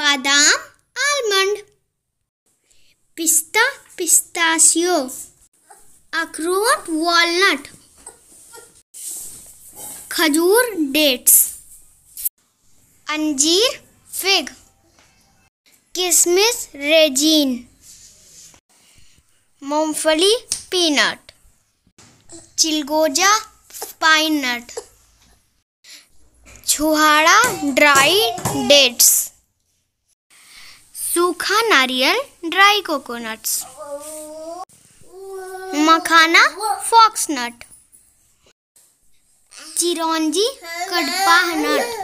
बादाम, आलमंड। पिस्ता पिस्ताशियो अखरोट, वॉलनट। खजूर, डेट्स। अंजीर, फिग। किशमिश रेजीन। मूंगफली, पीनट। चिलगोजा, पाइन नट। छुहाड़ा, ड्राई डेट्स। सूखा नारियल ड्राई कोकोनट्स मखाना फॉक्स नट चिरौंजी कड़पाह नट।